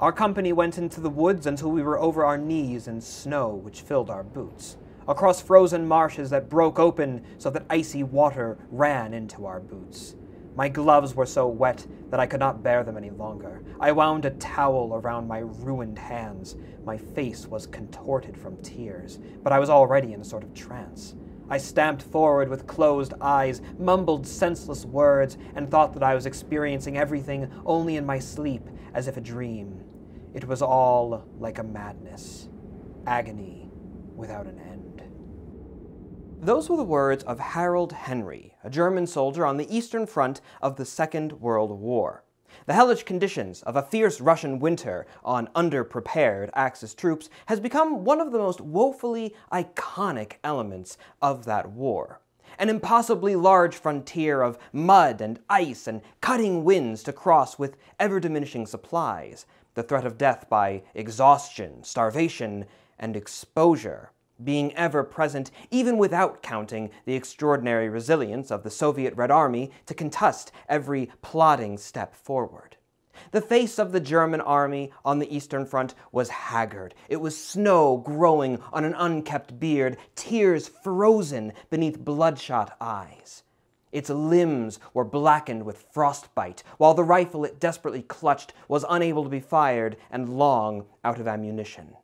Our company went into the woods until we were over our knees in snow which filled our boots, across frozen marshes that broke open so that icy water ran into our boots. My gloves were so wet that I could not bear them any longer. I wound a towel around my ruined hands. My face was contorted from tears, but I was already in a sort of trance. I stamped forward with closed eyes, mumbled senseless words, and thought that I was experiencing everything only in my sleep, as if a dream. It was all like a madness, agony without an end. Those were the words of Harald Henry, a German soldier on the Eastern Front of the Second World War. The hellish conditions of a fierce Russian winter on underprepared Axis troops has become one of the most woefully iconic elements of that war. An impossibly large frontier of mud and ice and cutting winds to cross with ever diminishing supplies, the threat of death by exhaustion, starvation, and exposure being ever present even without counting the extraordinary resilience of the Soviet Red Army to contest every plodding step forward. The face of the German army on the Eastern Front was haggard. It was snow growing on an unkept beard, tears frozen beneath bloodshot eyes. Its limbs were blackened with frostbite, while the rifle it desperately clutched was unable to be fired and long out of ammunition.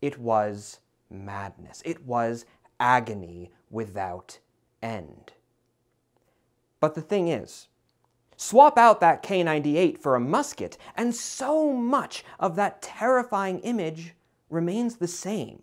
It was madness. It was agony without end. But the thing is, swap out that K 98 for a musket, and so much of that terrifying image remains the same.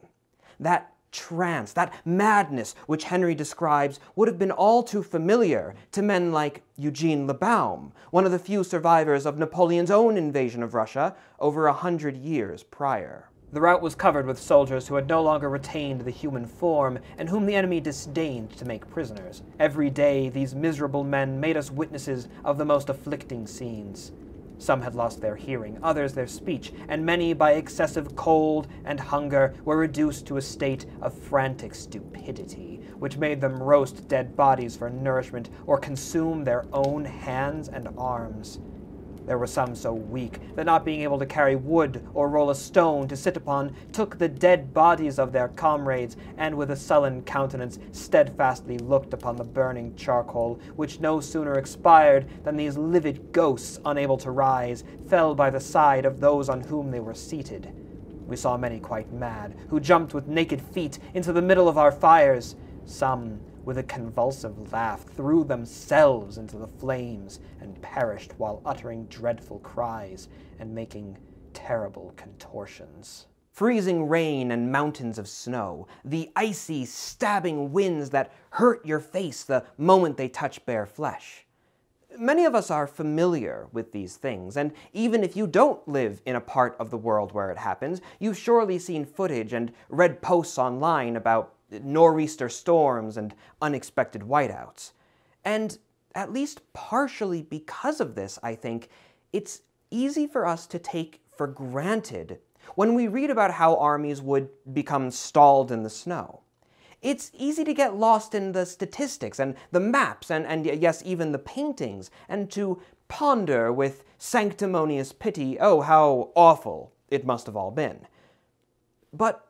That trance, that madness which Henry describes, would have been all too familiar to men like Eugene Labaume, one of the few survivors of Napoleon's own invasion of Russia over a hundred years prior. The route was covered with soldiers who had no longer retained the human form and whom the enemy disdained to make prisoners. Every day, these miserable men made us witnesses of the most afflicting scenes. Some had lost their hearing, others their speech, and many, by excessive cold and hunger, were reduced to a state of frantic stupidity, which made them roast dead bodies for nourishment or consume their own hands and arms. There were some so weak that not being able to carry wood or roll a stone to sit upon, took the dead bodies of their comrades, and with a sullen countenance steadfastly looked upon the burning charcoal, which no sooner expired than these livid ghosts, unable to rise, fell by the side of those on whom they were seated. We saw many quite mad, who jumped with naked feet into the middle of our fires. Some with a convulsive laugh, threw themselves into the flames and perished while uttering dreadful cries and making terrible contortions. Freezing rain and mountains of snow, the icy, stabbing winds that hurt your face the moment they touch bare flesh. Many of us are familiar with these things, and even if you don't live in a part of the world where it happens, you've surely seen footage and read posts online about nor'easter storms and unexpected whiteouts. And at least partially because of this, I think, it's easy for us to take for granted when we read about how armies would become stalled in the snow. It's easy to get lost in the statistics and the maps and, and yes, even the paintings, and to ponder with sanctimonious pity, oh, how awful it must have all been. But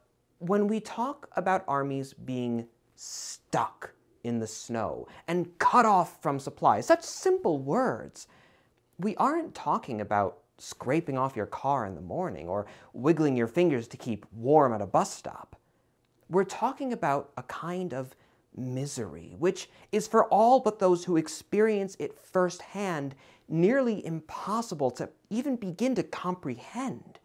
when we talk about armies being stuck in the snow and cut off from supplies, such simple words, we aren't talking about scraping off your car in the morning or wiggling your fingers to keep warm at a bus stop. We're talking about a kind of misery, which is for all but those who experience it firsthand nearly impossible to even begin to comprehend.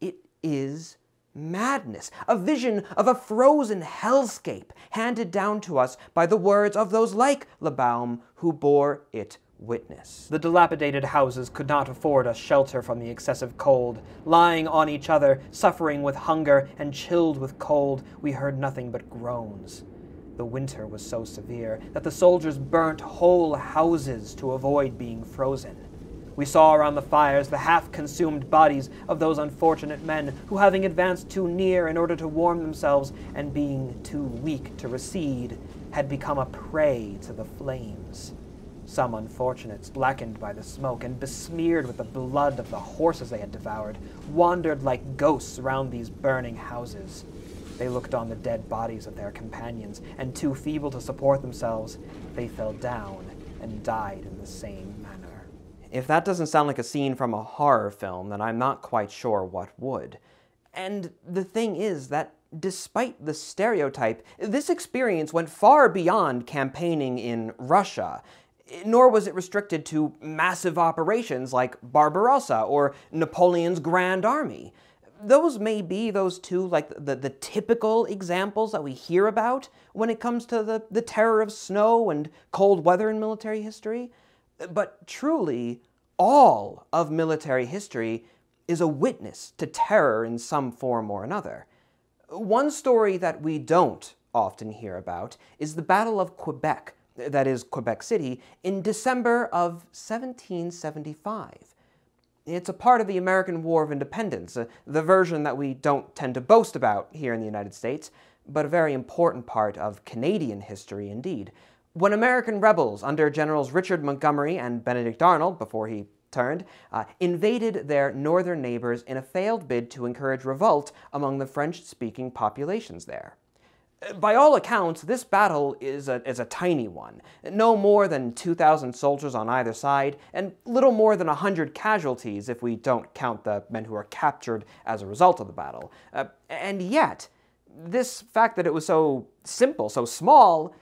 It is madness, a vision of a frozen hellscape handed down to us by the words of those like Labaume who bore it witness. The dilapidated houses could not afford us shelter from the excessive cold. Lying on each other, suffering with hunger and chilled with cold, we heard nothing but groans. The winter was so severe that the soldiers burnt whole houses to avoid being frozen. We saw around the fires the half consumed bodies of those unfortunate men who, having advanced too near in order to warm themselves and being too weak to recede, had become a prey to the flames. Some unfortunates, blackened by the smoke and besmeared with the blood of the horses they had devoured, wandered like ghosts around these burning houses. They looked on the dead bodies of their companions, and too feeble to support themselves, they fell down and died in the same. If that doesn't sound like a scene from a horror film, then I'm not quite sure what would. And the thing is that despite the stereotype, this experience went far beyond campaigning in Russia. Nor was it restricted to massive operations like Barbarossa or Napoleon's Grand Army. Those may be those two, like the, the typical examples that we hear about when it comes to the, the terror of snow and cold weather in military history. But truly, all of military history is a witness to terror in some form or another. One story that we don't often hear about is the Battle of Quebec, that is, Quebec City, in December of 1775. It's a part of the American War of Independence, uh, the version that we don't tend to boast about here in the United States, but a very important part of Canadian history indeed. When American rebels under Generals Richard Montgomery and Benedict Arnold, before he turned, uh, invaded their northern neighbors in a failed bid to encourage revolt among the French-speaking populations there. By all accounts, this battle is a, is a tiny one. No more than 2,000 soldiers on either side, and little more than 100 casualties if we don't count the men who were captured as a result of the battle. Uh, and yet, this fact that it was so simple, so small,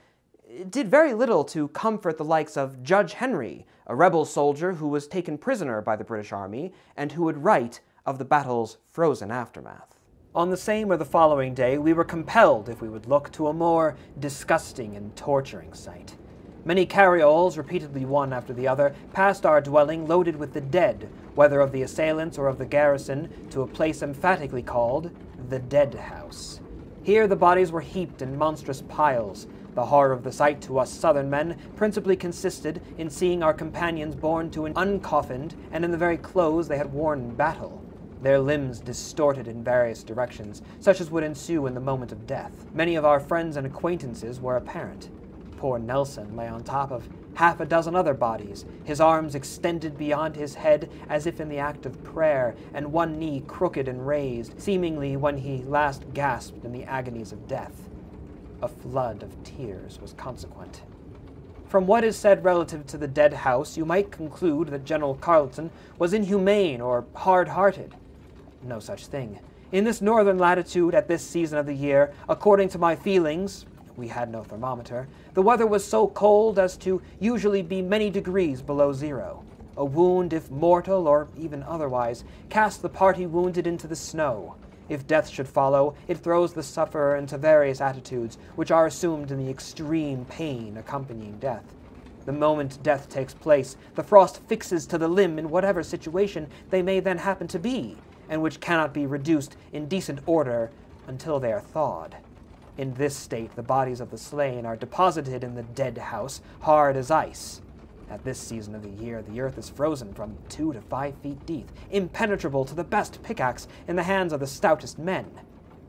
did very little to comfort the likes of Judge Henry, a rebel soldier who was taken prisoner by the British Army and who would write of the battle's frozen aftermath. On the same or the following day, we were compelled, if we would look, to a more disgusting and torturing sight. Many carrioles, repeatedly one after the other, passed our dwelling loaded with the dead, whether of the assailants or of the garrison, to a place emphatically called the Dead House. Here the bodies were heaped in monstrous piles, the horror of the sight to us southern men principally consisted in seeing our companions borne to an uncoffined and in the very clothes they had worn in battle, their limbs distorted in various directions, such as would ensue in the moment of death. Many of our friends and acquaintances were apparent. Poor Nelson lay on top of half a dozen other bodies, his arms extended beyond his head as if in the act of prayer, and one knee crooked and raised, seemingly when he last gasped in the agonies of death. A flood of tears was consequent. From what is said relative to the dead house, you might conclude that General Carleton was inhumane or hard-hearted. No such thing. In this northern latitude at this season of the year, according to my feelings, we had no thermometer, the weather was so cold as to usually be many degrees below zero. A wound, if mortal or even otherwise, cast the party wounded into the snow. If death should follow, it throws the sufferer into various attitudes, which are assumed in the extreme pain accompanying death. The moment death takes place, the frost fixes to the limb in whatever situation they may then happen to be, and which cannot be reduced in decent order until they are thawed. In this state, the bodies of the slain are deposited in the dead house, hard as ice. At this season of the year, the earth is frozen from two to five feet deep, impenetrable to the best pickaxe in the hands of the stoutest men.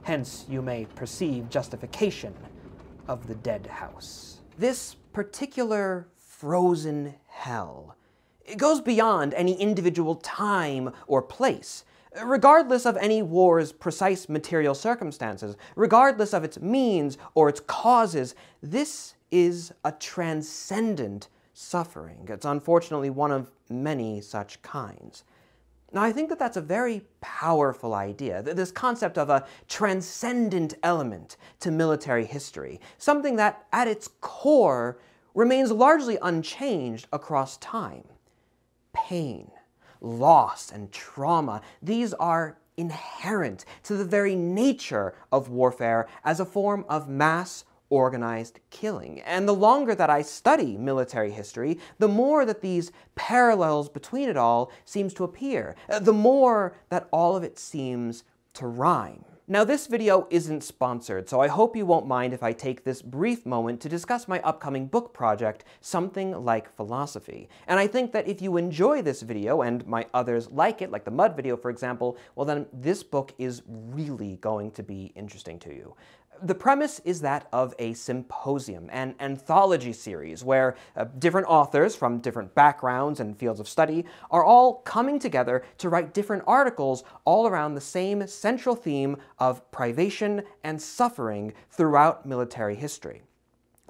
Hence, you may perceive justification of the dead house. This particular frozen hell it goes beyond any individual time or place. Regardless of any war's precise material circumstances, regardless of its means or its causes, this is a transcendent suffering. It's unfortunately one of many such kinds. Now, I think that that's a very powerful idea, this concept of a transcendent element to military history, something that at its core remains largely unchanged across time. Pain, loss, and trauma, these are inherent to the very nature of warfare as a form of mass organized killing. And the longer that I study military history, the more that these parallels between it all seems to appear, uh, the more that all of it seems to rhyme. Now this video isn't sponsored, so I hope you won't mind if I take this brief moment to discuss my upcoming book project, Something Like Philosophy. And I think that if you enjoy this video, and my others like it, like the Mud video for example, well then this book is really going to be interesting to you. The premise is that of a symposium, an anthology series where uh, different authors from different backgrounds and fields of study are all coming together to write different articles all around the same central theme of privation and suffering throughout military history.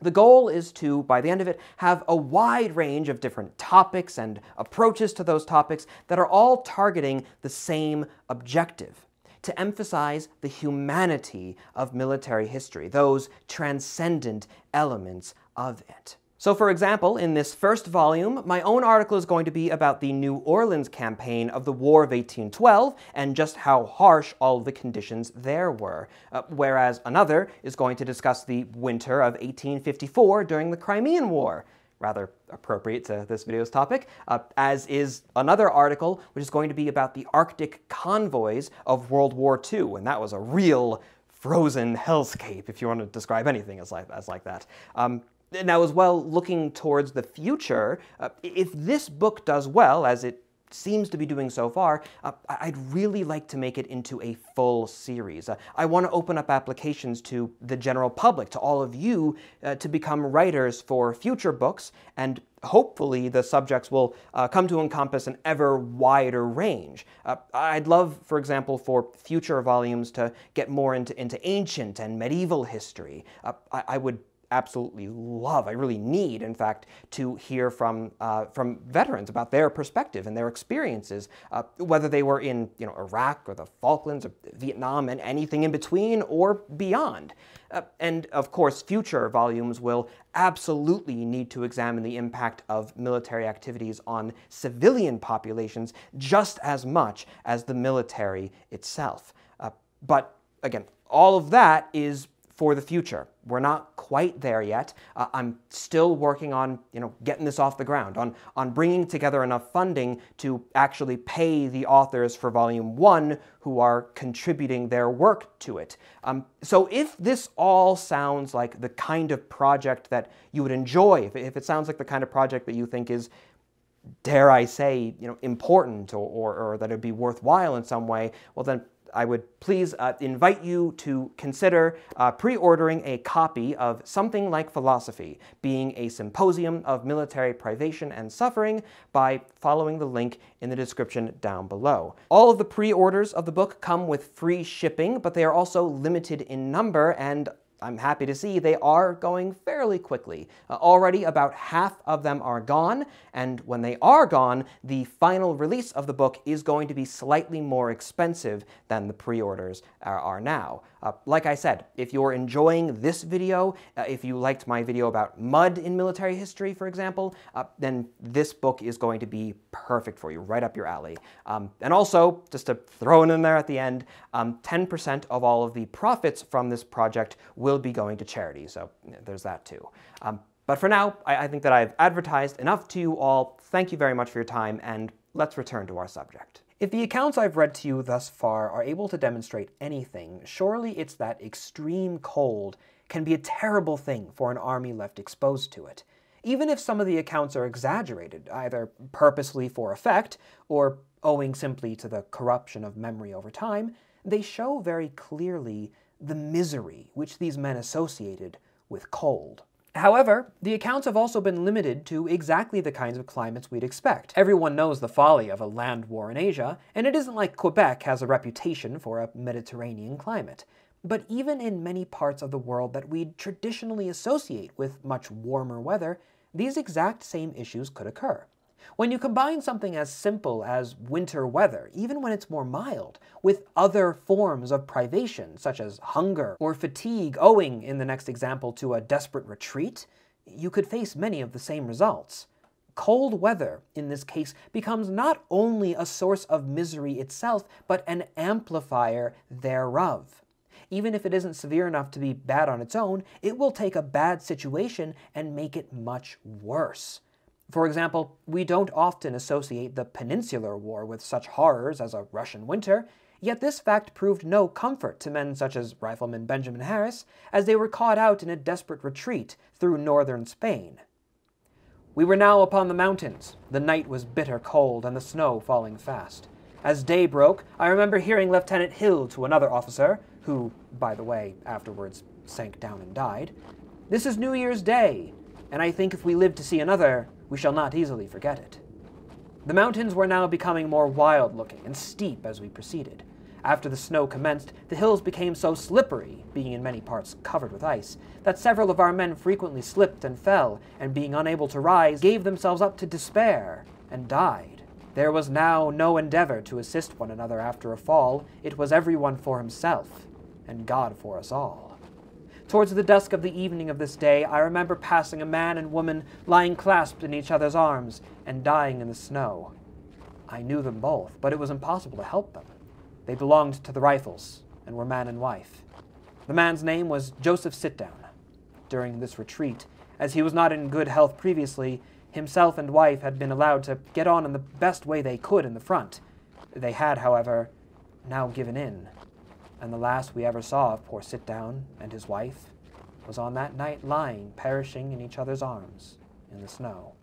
The goal is to, by the end of it, have a wide range of different topics and approaches to those topics that are all targeting the same objective to emphasize the humanity of military history, those transcendent elements of it. So, for example, in this first volume, my own article is going to be about the New Orleans campaign of the War of 1812 and just how harsh all the conditions there were, uh, whereas another is going to discuss the winter of 1854 during the Crimean War rather appropriate to this video's topic, uh, as is another article which is going to be about the Arctic convoys of World War II, and that was a real frozen hellscape, if you want to describe anything as like, as like that. Um, now, as well, looking towards the future, uh, if this book does well, as it seems to be doing so far, uh, I'd really like to make it into a full series. Uh, I want to open up applications to the general public, to all of you, uh, to become writers for future books, and hopefully the subjects will uh, come to encompass an ever wider range. Uh, I'd love, for example, for future volumes to get more into, into ancient and medieval history. Uh, I, I would absolutely love, I really need, in fact, to hear from, uh, from veterans about their perspective and their experiences, uh, whether they were in you know, Iraq or the Falklands or Vietnam and anything in between or beyond. Uh, and of course, future volumes will absolutely need to examine the impact of military activities on civilian populations just as much as the military itself. Uh, but again, all of that is for the future. We're not quite there yet. Uh, I'm still working on, you know, getting this off the ground, on, on bringing together enough funding to actually pay the authors for volume one who are contributing their work to it. Um, so if this all sounds like the kind of project that you would enjoy, if, if it sounds like the kind of project that you think is dare I say, you know, important or, or, or that it'd be worthwhile in some way, well then I would please uh, invite you to consider uh, pre-ordering a copy of Something Like Philosophy, being a symposium of military privation and suffering by following the link in the description down below. All of the pre-orders of the book come with free shipping, but they are also limited in number and I'm happy to see they are going fairly quickly. Uh, already about half of them are gone, and when they are gone, the final release of the book is going to be slightly more expensive than the pre-orders are, are, now. Uh, like I said, if you're enjoying this video, uh, if you liked my video about mud in military history, for example, uh, then this book is going to be perfect for you, right up your alley. Um, and also, just to throw it in there at the end, 10% um, of all of the profits from this project will be going to charity, so there's that too. Um, but for now, I, I think that I've advertised enough to you all. Thank you very much for your time, and let's return to our subject. If the accounts I've read to you thus far are able to demonstrate anything, surely it's that extreme cold can be a terrible thing for an army left exposed to it. Even if some of the accounts are exaggerated, either purposely for effect or owing simply to the corruption of memory over time, they show very clearly the misery which these men associated with cold. However, the accounts have also been limited to exactly the kinds of climates we'd expect. Everyone knows the folly of a land war in Asia, and it isn't like Quebec has a reputation for a Mediterranean climate. But even in many parts of the world that we'd traditionally associate with much warmer weather, these exact same issues could occur. When you combine something as simple as winter weather, even when it's more mild, with other forms of privation, such as hunger or fatigue owing, in the next example, to a desperate retreat, you could face many of the same results. Cold weather, in this case, becomes not only a source of misery itself, but an amplifier thereof. Even if it isn't severe enough to be bad on its own, it will take a bad situation and make it much worse. For example, we don't often associate the Peninsular War with such horrors as a Russian winter, yet this fact proved no comfort to men such as Rifleman Benjamin Harris, as they were caught out in a desperate retreat through northern Spain. We were now upon the mountains. The night was bitter cold, and the snow falling fast. As day broke, I remember hearing Lieutenant Hill to another officer, who, by the way, afterwards sank down and died. This is New Year's Day, and I think if we live to see another, we shall not easily forget it. The mountains were now becoming more wild looking and steep as we proceeded. After the snow commenced, the hills became so slippery, being in many parts covered with ice, that several of our men frequently slipped and fell, and being unable to rise, gave themselves up to despair and died. There was now no endeavor to assist one another after a fall, it was every one for himself, and God for us all. Towards the dusk of the evening of this day, I remember passing a man and woman lying clasped in each other's arms and dying in the snow. I knew them both, but it was impossible to help them. They belonged to the Rifles and were man and wife. The man's name was Joseph Sitdown. During this retreat, as he was not in good health previously, himself and wife had been allowed to get on in the best way they could in the front. They had, however, now given in, and the last we ever saw of poor Sitdown and his wife was on that night lying, perishing in each other's arms in the snow.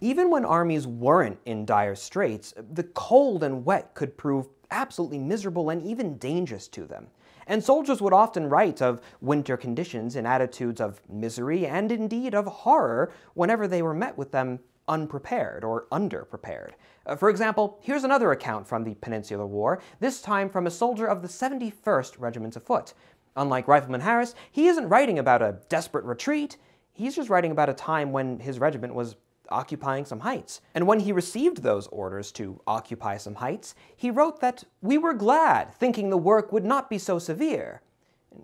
Even when armies weren't in dire straits, the cold and wet could prove absolutely miserable and even dangerous to them. And soldiers would often write of winter conditions in attitudes of misery and indeed of horror whenever they were met with them unprepared or underprepared. Uh, for example, here's another account from the Peninsular War, this time from a soldier of the 71st Regiment of Foot. Unlike Rifleman Harris, he isn't writing about a desperate retreat, he's just writing about a time when his regiment was occupying some heights. And when he received those orders to occupy some heights, he wrote that we were glad, thinking the work would not be so severe.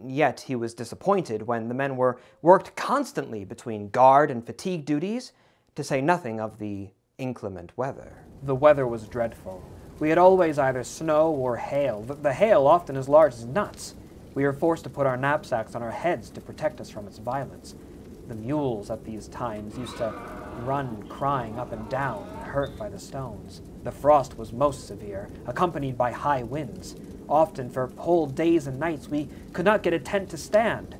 Yet he was disappointed when the men were worked constantly between guard and fatigue duties, to say nothing of the inclement weather. The weather was dreadful. We had always either snow or hail, the hail often as large as nuts. We were forced to put our knapsacks on our heads to protect us from its violence. The mules at these times used to run crying up and down, hurt by the stones. The frost was most severe, accompanied by high winds. Often, for whole days and nights, we could not get a tent to stand.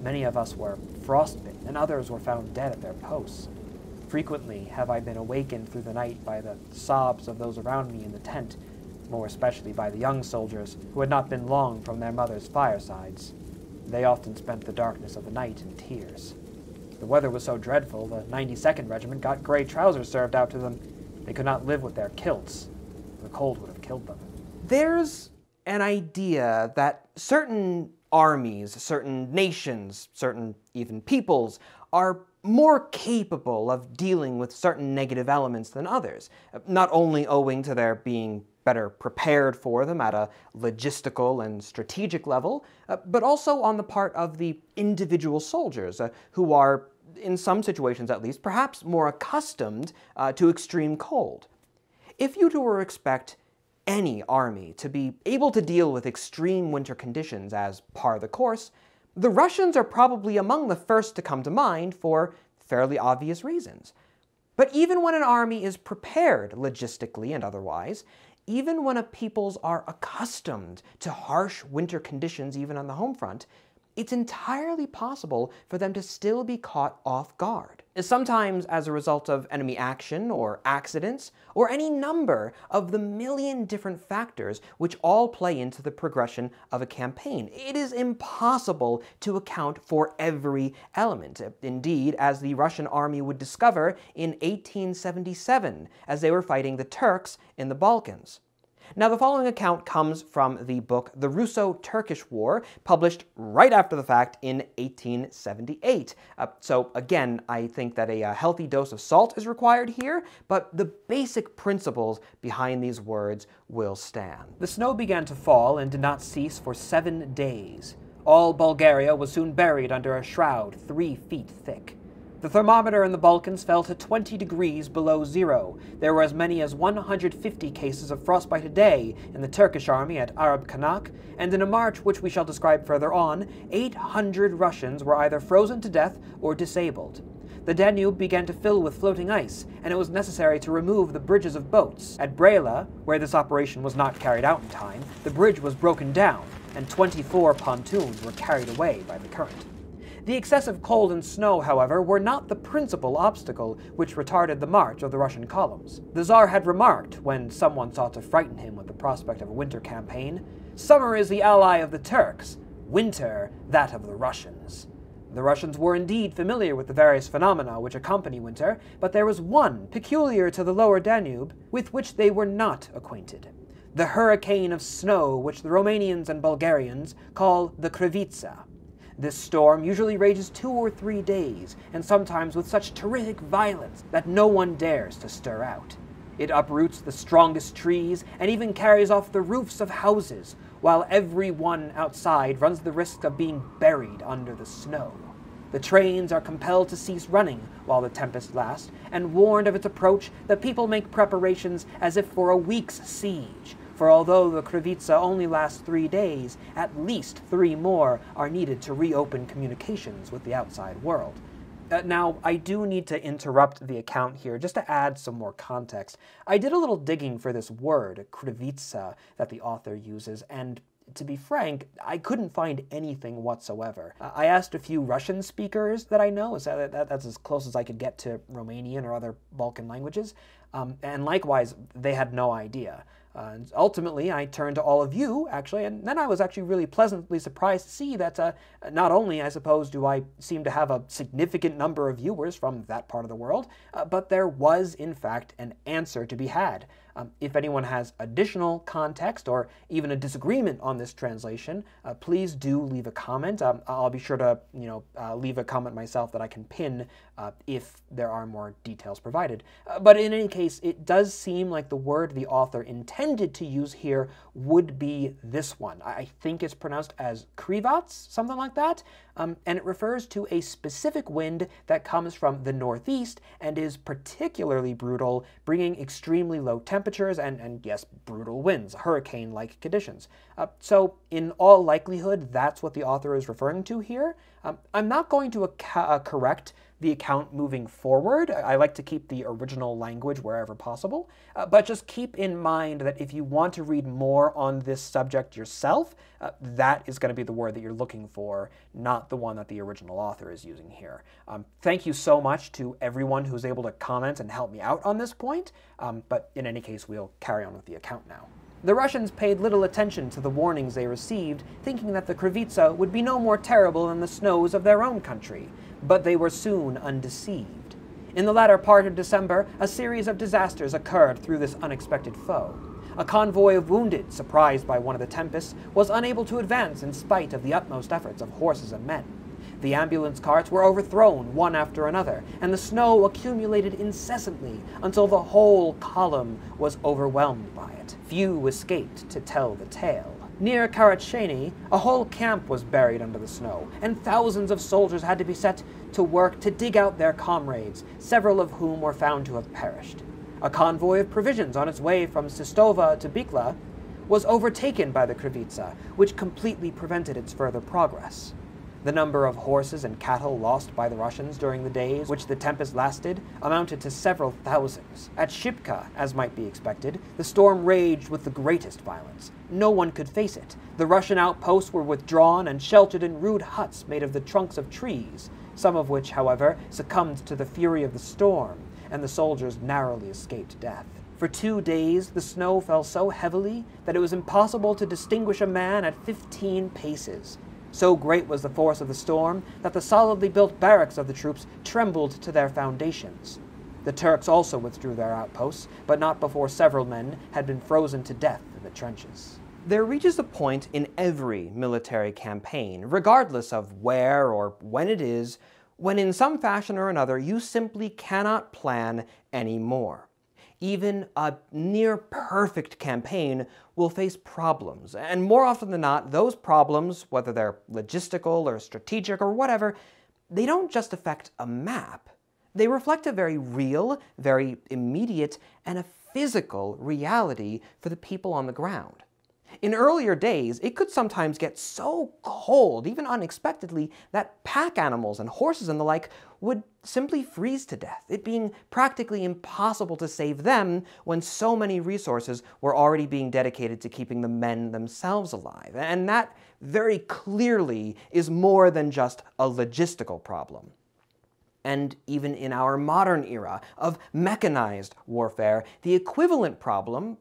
Many of us were frostbitten, and others were found dead at their posts. Frequently have I been awakened through the night by the sobs of those around me in the tent, more especially by the young soldiers who had not been long from their mothers' firesides. They often spent the darkness of the night in tears. The weather was so dreadful, the 92nd Regiment got gray trousers served out to them. They could not live with their kilts. The cold would have killed them. There's an idea that certain armies, certain nations, certain even peoples are more capable of dealing with certain negative elements than others, not only owing to their being better prepared for them at a logistical and strategic level, uh, but also on the part of the individual soldiers uh, who are in some situations at least, perhaps more accustomed uh, to extreme cold. If you were to expect any army to be able to deal with extreme winter conditions as par the course, the Russians are probably among the first to come to mind for fairly obvious reasons. But even when an army is prepared logistically and otherwise, even when a peoples are accustomed to harsh winter conditions even on the home front, it's entirely possible for them to still be caught off guard. Sometimes as a result of enemy action or accidents, or any number of the million different factors which all play into the progression of a campaign. It is impossible to account for every element. Indeed, as the Russian army would discover in 1877 as they were fighting the Turks in the Balkans. Now, the following account comes from the book The Russo-Turkish War, published right after the fact in 1878. Uh, so again, I think that a, a healthy dose of salt is required here, but the basic principles behind these words will stand. The snow began to fall and did not cease for seven days. All Bulgaria was soon buried under a shroud three feet thick. The thermometer in the Balkans fell to 20 degrees below zero. There were as many as 150 cases of frostbite a day in the Turkish army at Arab Kanak, and in a march which we shall describe further on, 800 Russians were either frozen to death or disabled. The Danube began to fill with floating ice, and it was necessary to remove the bridges of boats. At Braila, where this operation was not carried out in time, the bridge was broken down, and 24 pontoons were carried away by the current. The excessive cold and snow, however, were not the principal obstacle which retarded the march of the Russian columns. The Tsar had remarked, when someone sought to frighten him with the prospect of a winter campaign, Summer is the ally of the Turks, winter that of the Russians. The Russians were indeed familiar with the various phenomena which accompany winter, but there was one peculiar to the lower Danube with which they were not acquainted the hurricane of snow which the Romanians and Bulgarians call the Krivitsa. This storm usually rages two or three days, and sometimes with such terrific violence that no one dares to stir out. It uproots the strongest trees and even carries off the roofs of houses, while every one outside runs the risk of being buried under the snow. The trains are compelled to cease running while the tempest lasts, and warned of its approach, the people make preparations as if for a week's siege, for although the Krivitsa only lasts three days, at least three more are needed to reopen communications with the outside world. Uh, now, I do need to interrupt the account here just to add some more context. I did a little digging for this word, krivitsa, that the author uses, and to be frank, I couldn't find anything whatsoever. Uh, I asked a few Russian speakers that I know, so that, that's as close as I could get to Romanian or other Balkan languages, um, and likewise, they had no idea. Uh, and ultimately, I turned to all of you, actually, and then I was actually really pleasantly surprised to see that uh, not only, I suppose, do I seem to have a significant number of viewers from that part of the world, uh, but there was, in fact, an answer to be had. Um, if anyone has additional context or even a disagreement on this translation, uh, please do leave a comment. Um, I'll be sure to, you know, uh, leave a comment myself that I can pin uh, if there are more details provided. Uh, but in any case, it does seem like the word the author intended to use here would be this one. I think it's pronounced as krivats, something like that, um, and it refers to a specific wind that comes from the northeast and is particularly brutal, bringing extremely low temperatures and, and yes, brutal winds, hurricane-like conditions. Uh, so in all likelihood, that's what the author is referring to here. Um, I'm not going to uh, correct the account moving forward. I like to keep the original language wherever possible, uh, but just keep in mind that if you want to read more on this subject yourself, uh, that is going to be the word that you're looking for, not the one that the original author is using here. Um, thank you so much to everyone who's able to comment and help me out on this point, um, but in any case, we'll carry on with the account now. The Russians paid little attention to the warnings they received, thinking that the Krivitsa would be no more terrible than the snows of their own country, but they were soon undeceived. In the latter part of December, a series of disasters occurred through this unexpected foe. A convoy of wounded, surprised by one of the tempests, was unable to advance in spite of the utmost efforts of horses and men. The ambulance carts were overthrown one after another, and the snow accumulated incessantly until the whole column was overwhelmed by it. Few escaped to tell the tale. Near Karacheny, a whole camp was buried under the snow, and thousands of soldiers had to be set to work to dig out their comrades, several of whom were found to have perished. A convoy of provisions on its way from Sistova to Bikla was overtaken by the Krivitsa, which completely prevented its further progress. The number of horses and cattle lost by the Russians during the days which the tempest lasted amounted to several thousands. At Shipka, as might be expected, the storm raged with the greatest violence. No one could face it. The Russian outposts were withdrawn and sheltered in rude huts made of the trunks of trees, some of which, however, succumbed to the fury of the storm, and the soldiers narrowly escaped death. For two days, the snow fell so heavily that it was impossible to distinguish a man at 15 paces. So great was the force of the storm that the solidly built barracks of the troops trembled to their foundations. The Turks also withdrew their outposts, but not before several men had been frozen to death in the trenches. There reaches a point in every military campaign, regardless of where or when it is, when in some fashion or another you simply cannot plan anymore even a near perfect campaign will face problems. And more often than not, those problems, whether they're logistical or strategic or whatever, they don't just affect a map. They reflect a very real, very immediate, and a physical reality for the people on the ground. In earlier days, it could sometimes get so cold, even unexpectedly, that pack animals and horses and the like would simply freeze to death, it being practically impossible to save them when so many resources were already being dedicated to keeping the men themselves alive. And that very clearly is more than just a logistical problem. And even in our modern era of mechanized warfare, the equivalent problem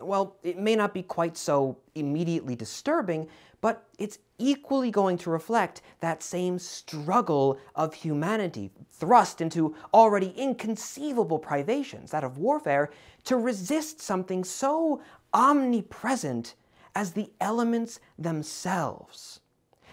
well, it may not be quite so immediately disturbing, but it's equally going to reflect that same struggle of humanity thrust into already inconceivable privations, that of warfare, to resist something so omnipresent as the elements themselves.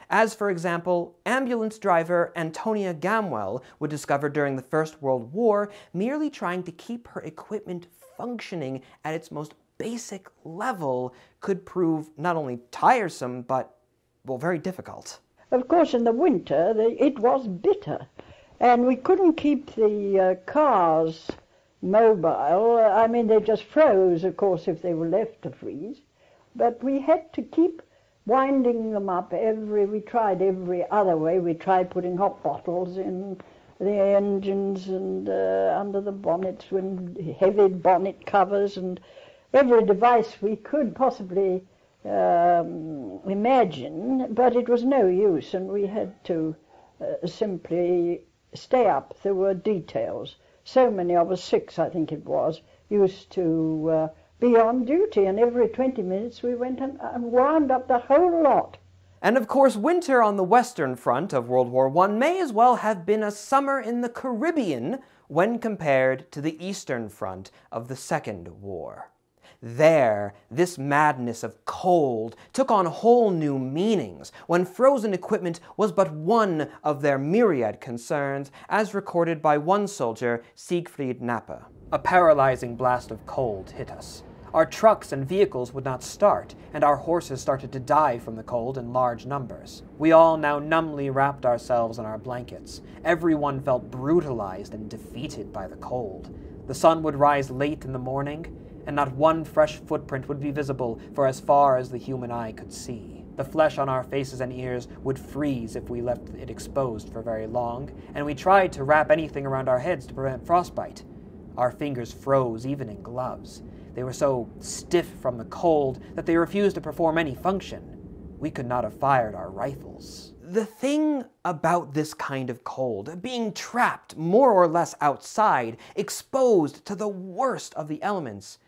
As, for example, ambulance driver Antonia Gamwell would discover during the First World War, merely trying to keep her equipment functioning at its most basic level could prove not only tiresome, but, well, very difficult. Of course, in the winter, it was bitter, and we couldn't keep the uh, cars mobile. I mean, they just froze, of course, if they were left to freeze. But we had to keep winding them up every, we tried every other way. We tried putting hot bottles in the engines and uh, under the bonnets, when heavy bonnet covers and every device we could possibly um, imagine, but it was no use, and we had to uh, simply stay up. There were details. So many of us, six I think it was, used to uh, be on duty, and every 20 minutes we went and, and wound up the whole lot. And of course, winter on the Western Front of World War I may as well have been a summer in the Caribbean when compared to the Eastern Front of the Second War. There, this madness of cold took on whole new meanings when frozen equipment was but one of their myriad concerns, as recorded by one soldier, Siegfried Knappe. A paralyzing blast of cold hit us. Our trucks and vehicles would not start, and our horses started to die from the cold in large numbers. We all now numbly wrapped ourselves in our blankets. Everyone felt brutalized and defeated by the cold. The sun would rise late in the morning, and not one fresh footprint would be visible for as far as the human eye could see. The flesh on our faces and ears would freeze if we left it exposed for very long, and we tried to wrap anything around our heads to prevent frostbite. Our fingers froze even in gloves. They were so stiff from the cold that they refused to perform any function. We could not have fired our rifles. The thing about this kind of cold, being trapped more or less outside, exposed to the worst of the elements,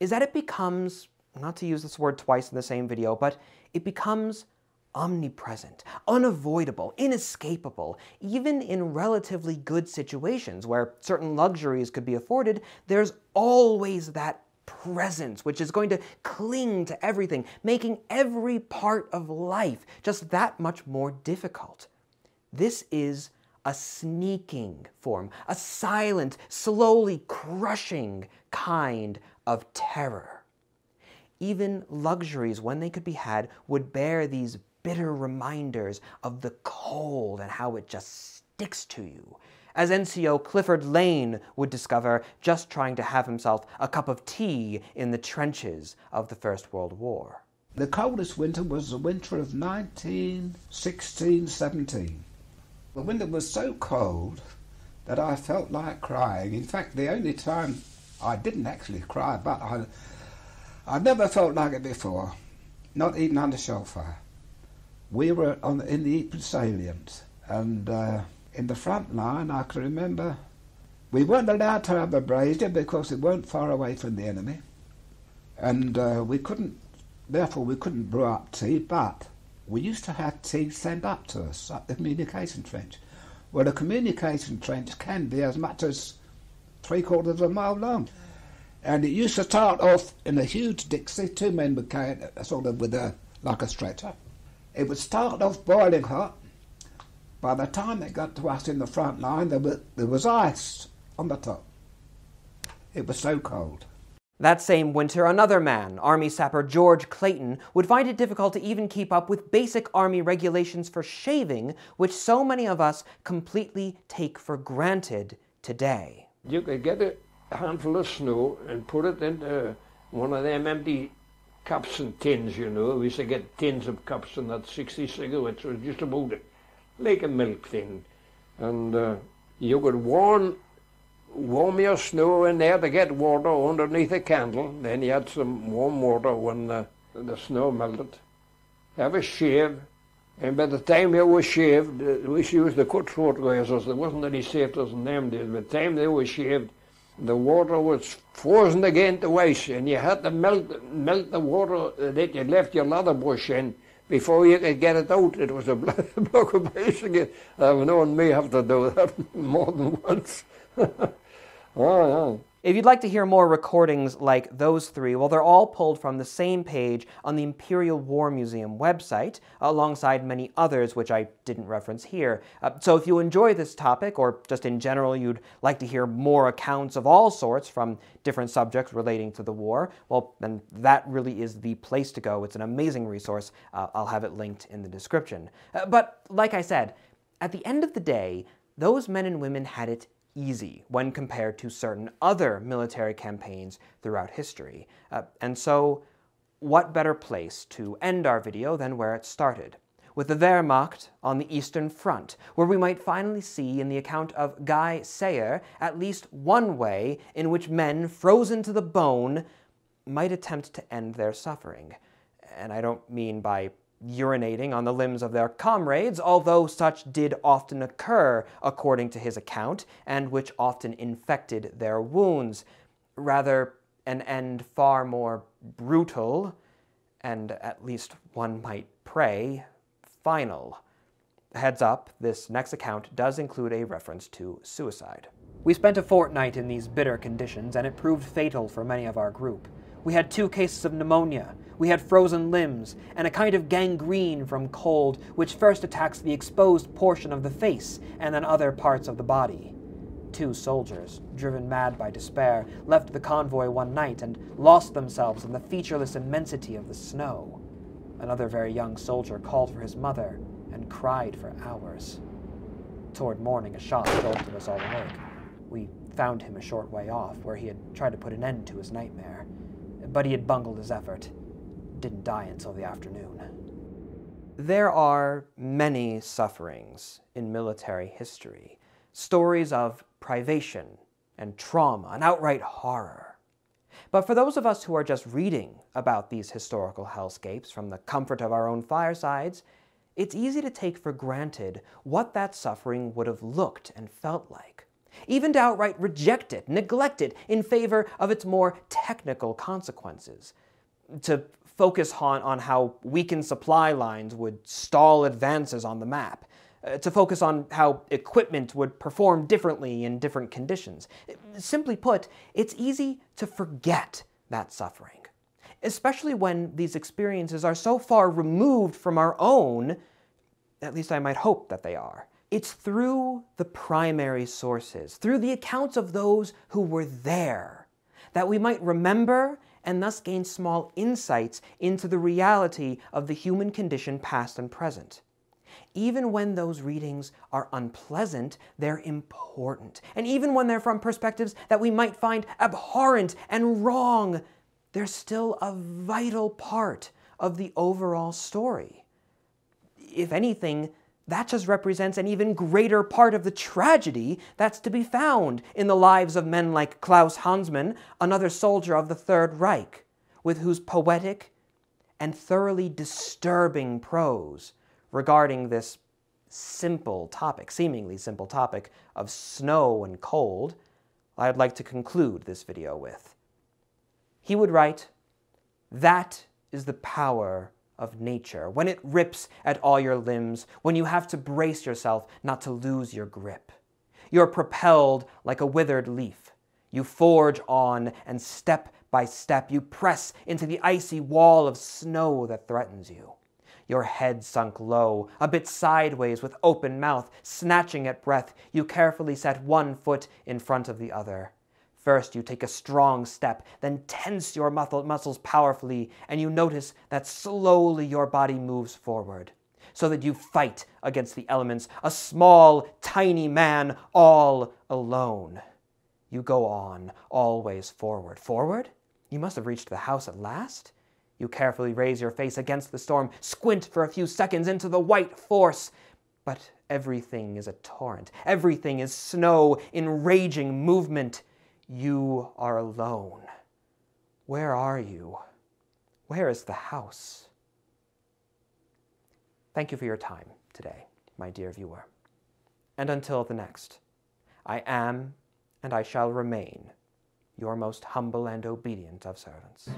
is that it becomes, not to use this word twice in the same video, but it becomes omnipresent, unavoidable, inescapable. Even in relatively good situations where certain luxuries could be afforded, there's always that presence, which is going to cling to everything, making every part of life just that much more difficult. This is a sneaking form, a silent, slowly crushing kind of terror. Even luxuries, when they could be had, would bear these bitter reminders of the cold and how it just sticks to you as NCO Clifford Lane would discover just trying to have himself a cup of tea in the trenches of the First World War. The coldest winter was the winter of 1916 17. The winter was so cold that I felt like crying. In fact, the only time I didn't actually cry, but I, I never felt like it before, not even under shellfire. We were on in the Ypres salient, and uh, in the front line, I can remember we weren't allowed to have a brazier because we weren't far away from the enemy, and uh, we couldn't, therefore, we couldn't brew up tea. But we used to have tea sent up to us up the communication trench. Well, a communication trench can be as much as three quarters of a mile long. And it used to start off in a huge dixie, two men would carry it uh, sort of with a, like a stretcher. It would start off boiling hot, by the time it got to us in the front line, there was, there was ice on the top. It was so cold. That same winter, another man, Army sapper George Clayton, would find it difficult to even keep up with basic Army regulations for shaving, which so many of us completely take for granted today. You could get a handful of snow and put it into one of them empty cups and tins, you know. We used to get tins of cups and that 60 cigarettes was just about it like a milk thing. And uh, you could warm, warm your snow in there to get water underneath a candle. Then you had some warm water when the, the snow melted. Have a shave. And by the time you were shaved, we used the cutthroat razors. There wasn't any safeters in them days. By the time they were shaved, the water was frozen again to ice, and you had to melt melt the water that you left your ladder bush in before you could get it out. It was a block of ice again. I've known me have to do that more than once. oh, yeah. If you'd like to hear more recordings like those three, well, they're all pulled from the same page on the Imperial War Museum website, alongside many others which I didn't reference here. Uh, so if you enjoy this topic, or just in general you'd like to hear more accounts of all sorts from different subjects relating to the war, well, then that really is the place to go. It's an amazing resource. Uh, I'll have it linked in the description. Uh, but like I said, at the end of the day, those men and women had it easy when compared to certain other military campaigns throughout history. Uh, and so, what better place to end our video than where it started? With the Wehrmacht on the Eastern Front, where we might finally see in the account of Guy Sajer at least one way in which men frozen to the bone might attempt to end their suffering. And I don't mean by urinating on the limbs of their comrades, although such did often occur, according to his account, and which often infected their wounds. Rather, an end far more brutal, and at least one might pray, final. Heads up, this next account does include a reference to suicide. We spent a fortnight in these bitter conditions, and it proved fatal for many of our group. We had two cases of pneumonia, we had frozen limbs, and a kind of gangrene from cold, which first attacks the exposed portion of the face and then other parts of the body. Two soldiers, driven mad by despair, left the convoy one night and lost themselves in the featureless immensity of the snow. Another very young soldier called for his mother and cried for hours. Toward morning, a shot jolted us all awake. We found him a short way off, where he had tried to put an end to his nightmare. But he had bungled his effort didn't die until the afternoon. There are many sufferings in military history, stories of privation and trauma and outright horror. But for those of us who are just reading about these historical hellscapes from the comfort of our own firesides, it's easy to take for granted what that suffering would have looked and felt like, even to outright reject it, neglect it, in favor of its more technical consequences, to focus on, on how weakened supply lines would stall advances on the map, uh, to focus on how equipment would perform differently in different conditions. Simply put, it's easy to forget that suffering, especially when these experiences are so far removed from our own, at least I might hope that they are. It's through the primary sources, through the accounts of those who were there, that we might remember and thus gain small insights into the reality of the human condition past and present. Even when those readings are unpleasant, they're important. And even when they're from perspectives that we might find abhorrent and wrong, they're still a vital part of the overall story. If anything, that just represents an even greater part of the tragedy that's to be found in the lives of men like Klaus Hansmann, another soldier of the Third Reich, with whose poetic and thoroughly disturbing prose regarding this simple topic, seemingly simple topic, of snow and cold, I'd like to conclude this video with. He would write, That is the power of nature, when it rips at all your limbs, when you have to brace yourself not to lose your grip. You're propelled like a withered leaf. You forge on, and step by step, you press into the icy wall of snow that threatens you. Your head sunk low, a bit sideways with open mouth, snatching at breath, you carefully set one foot in front of the other. First, you take a strong step, then tense your muscles powerfully, and you notice that slowly your body moves forward, so that you fight against the elements, a small, tiny man all alone. You go on, always forward. Forward? You must have reached the house at last? You carefully raise your face against the storm, squint for a few seconds into the white force. But everything is a torrent. Everything is snow in raging movement. You are alone. Where are you? Where is the house? Thank you for your time today, my dear viewer. And until the next, I am and I shall remain your most humble and obedient of servants.